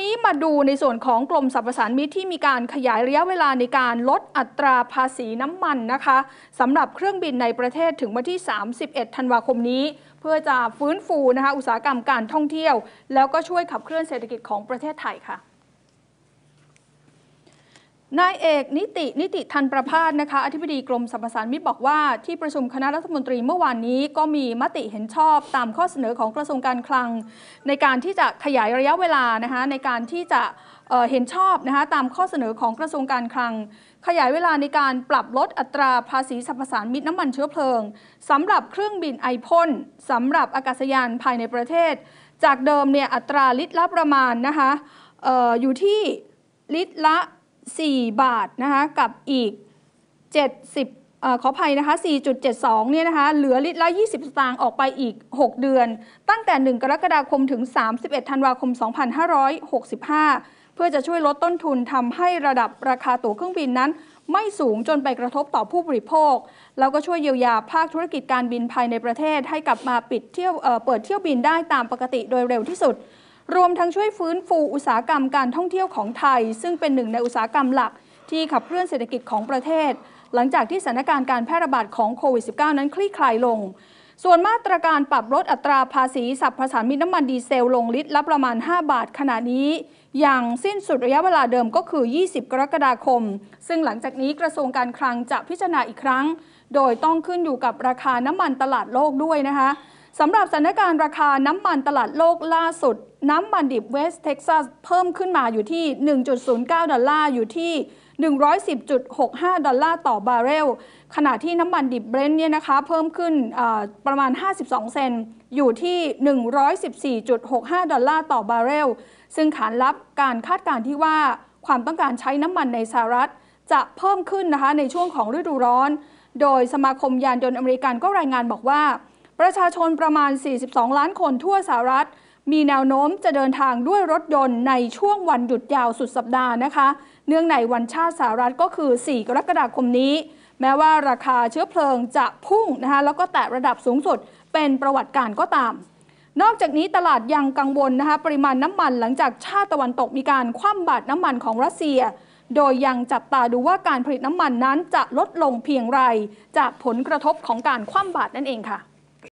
นี้มาดูในส่วนของกลมสรรพสานมิตที่มีการขยายระยะเวลาในการลดอัตราภาษีน้ำมันนะคะสำหรับเครื่องบินในประเทศถึงวันที่ 31 ธันวาคมนี้ เพื่อจะฟื้นฟูนะคะอุตสาหกรรมการท่องเที่ยว แล้วก็ช่วยขับเคลื่อนเศรษฐกิจของประเทศไทยค่ะ นายเอกนิตินิติทันประพาสนะคะอธิบดีกรมสรรพสานมิตบอกว่าที่ประชุมคณะรัฐมนตรีเมื่อวานนี้ก็มีมติเห็นชอบตามข้อเสนอของกระทรวงการคลัง ในการที่จะขยายระยะเวลานะคะในการที่จะเห็นชอบนะคะตามข้อเสนอของกระทรวงการคลัง ขยายเวลาในการปรับลดอัตราภาษีสรรพสานมิตน้ำมันเชื้อเพลิงสำหรับเครื่องบินไอพ่นสำหรับอากาศยานภายในประเทศ จากเดิมเนี่ยอัตราลิตรละประมาณนะคะอออยู่ที่ลิตรละ 4 บาทนะคะกับอีก 70อขออภัยนะคะ 4.72 เนี่ยนะคะ เหลือลิตรละ 20 สตางค์ออกไปอีก 6 เดือน ตั้งแต่ 1 กรกฎาคมถึง 31 ธันวาคม 2565 เพื่อจะช่วยลดต้นทุนทำให้ระดับราคาตั๋วเครื่องบินนั้น ไม่สูงจนไปกระทบต่อผู้บริโภค แล้วก็ช่วยเยียวยาภาคธุรกิจการบินภายในประเทศ ให้กลับมาปิดเที่ยวเเปิดเที่ยวบินได้ตามปกติโดยเร็วที่สุด รวมทั้งช่วยฟื้นฟูอุตสาหกรรมการท่องเที่ยวของไทย ซึ่งเป็นหนึ่งในอุตสาหกรรมหลัก ที่ขับเคลื่อนเศรษฐกิจของประเทศ หลังจากที่สถานการณ์การแพร่ระบาดของโควิด -19 นั้นคลี่คลายลง ส่วนมาตรการปรับลดอัตราภาษีสัพพสานมิตรน้ำมันดีเซลลงลิตรละประมาณ 5 บาทขณะนี้ อย่างสิ้นสุดระยะเวลาเดิมก็คือ 20 กรกฎาคม ซึ่งหลังจากนี้กระทรวงการคลังจะพิจารณาอีกครั้ง โดยต้องขึ้นอยู่กับราคาน้ำมันตลาดโลกด้วยนะคะ สำหรับสถานการณ์ราคาน้ำมันตลาดโลกล่าสุด น้ำมันดิบเวสเท็กซัสเพิ่มขึ้นมาอยู่ที่ 1.09 ดอลลาร์อยู่ที่110.65 ดอลลาร์ต่อบาร์เรล ขณะที่น้ำมันดิบเบรนท์เนี่ยนะคะเพิ่มขึ้นประมาณ 52 เซนอยู่ที่ 114.65 ดอลลาร์ต่อบาร์เรล ซึ่งขานรับการคาดการณ์ที่ว่าความต้องการใช้น้ำมันในสหรัฐ จะเพิ่มขึ้นนะคะในช่วงของฤดูร้อน โดยสมาคมยานยนต์อเมริกันก็รายงานบอกว่า ประชาชนประมาณ 42 ล้านคนทั่วสหรัฐ มีแนวโน้มจะเดินทางด้วยรถยนต์ในช่วงวันหยุดยาวสุดสัปดาห์นะคะ เนื่องในวันชาติสหรัฐก็คือ 4 กรกฎาคมนี้ แม้ว่าราคาเชื้อเพลิงจะพุ่งนะคะแล้วก็แตะระดับสูงสุดเป็นประวัติการก็ตาม นอกจากนี้ตลาดยังกังวลนะคะปริมาณน้ำมันหลังจากชาติตะวันตกมีการคว่ำบาตรน้ำมันของรัสเซียโดยยังจับตาดูว่าการผลิตน้ำมันนั้นจะลดลงเพียงไร จากผลกระทบของการคว่ำบาตรนั่นเองค่ะ